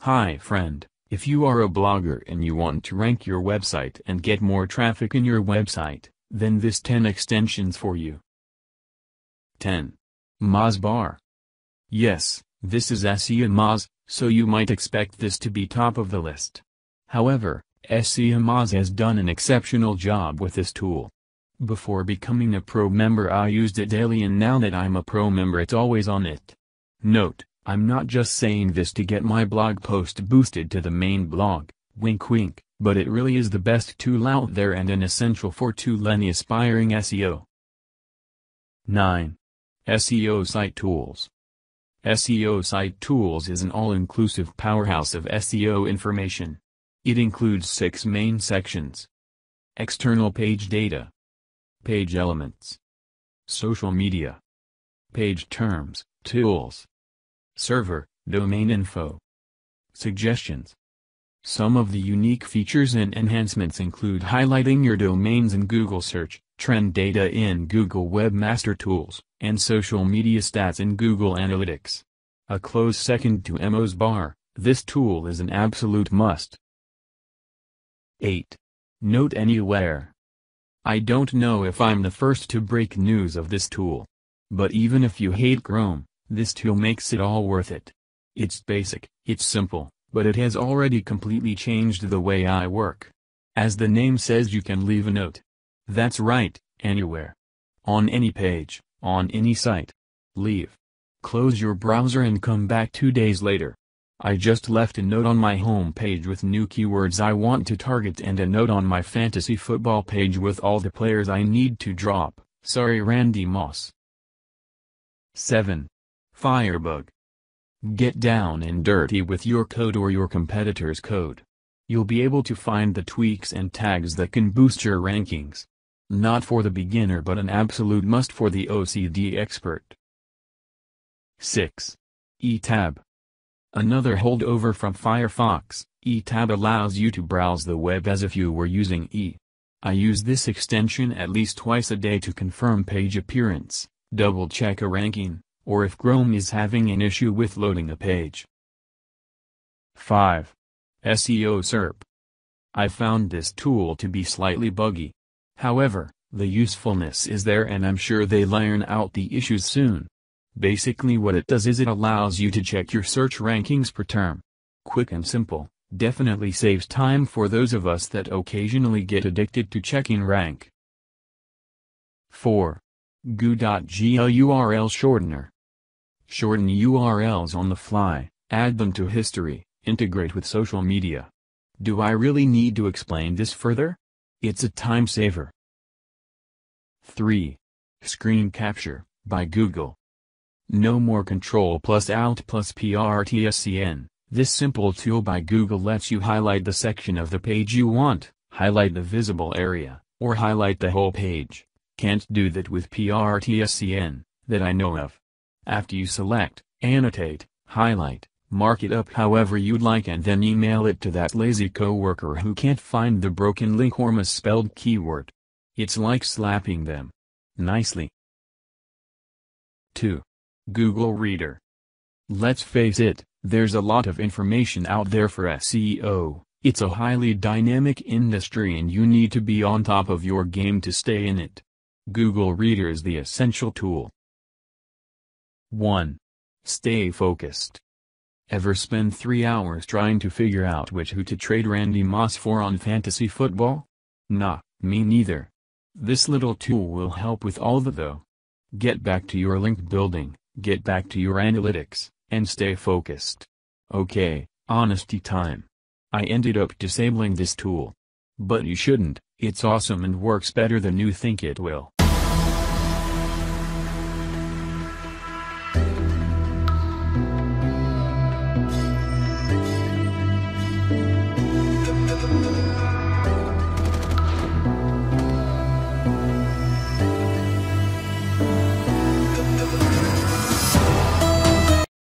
Hi friend, if you are a blogger and you want to rank your website and get more traffic in your website, then this 10 extensions for you. 10. Moz Bar. Yes, this is SEO Moz, so you might expect this to be top of the list. However, SEO Moz has done an exceptional job with this tool. Before becoming a pro member I used it daily and now that I'm a pro member it's always on it. Note, I'm not just saying this to get my blog post boosted to the main blog, wink wink, but it really is the best tool out there and an essential for to any aspiring SEO. 9. SEO Site Tools SEO Site Tools is an all-inclusive powerhouse of SEO information. It includes six main sections. External page data. Page elements. Social media. Page terms, tools. Server, domain info. Suggestions. Some of the unique features and enhancements include highlighting your domains in Google Search, trend data in Google Webmaster Tools, and social media stats in Google Analytics. A close second to Moz Bar, this tool is an absolute must. 8. Note Anywhere. I don't know if I'm the first to break news of this tool. But even if you hate Chrome, this tool makes it all worth it. It's basic, it's simple, but it has already completely changed the way I work. As the name says you can leave a note. That's right, anywhere. On any page, on any site. Leave. Close your browser and come back two days later. I just left a note on my home page with new keywords I want to target and a note on my fantasy football page with all the players I need to drop, sorry Randy Moss. 7. Firebug. Get down and dirty with your code or your competitor's code. You'll be able to find the tweaks and tags that can boost your rankings. Not for the beginner but an absolute must for the OCD expert. 6. IE Tab. Another holdover from Firefox, IE Tab allows you to browse the web as if you were using e. I use this extension at least twice a day to confirm page appearance, double-check a ranking, or if Chrome is having an issue with loading a page. 5. SEO SERP. I found this tool to be slightly buggy. However, the usefulness is there and I'm sure they'll iron out the issues soon. Basically what it does is it allows you to check your search rankings per term. Quick and simple, definitely saves time for those of us that occasionally get addicted to checking rank. 4. Goo.gl URL Shortener Shorten URLs on the fly, add them to history, integrate with social media. Do I really need to explain this further? It's a time saver. 3. Screen Capture, by Google. No more Control plus Alt plus PRTSCN. This simple tool by Google lets you highlight the section of the page you want, highlight the visible area, or highlight the whole page. Can't do that with PRTSCN, that I know of. After you select, annotate, highlight, mark it up however you'd like and then email it to that lazy coworker who can't find the broken link or misspelled keyword. It's like slapping them. Nicely. 2. Google Reader. Let's face it, there's a lot of information out there for SEO, it's a highly dynamic industry and you need to be on top of your game to stay in it. Google Reader is the essential tool. 1. Stay focused. Ever spend three hours trying to figure out which who to trade Randy Moss for on fantasy football? Nah, me neither. This little tool will help with all that though. Get back to your link building, get back to your analytics, and stay focused. Okay, honesty time. I ended up disabling this tool. But you shouldn't, it's awesome and works better than you think it will.